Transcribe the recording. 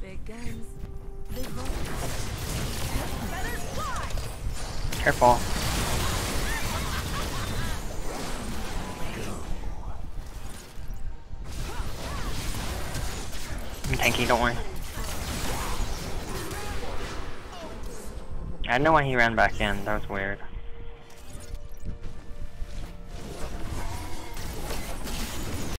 take guns. They vote. Careful. I'm tanky, don't worry. I don't know why he ran back in, that was weird.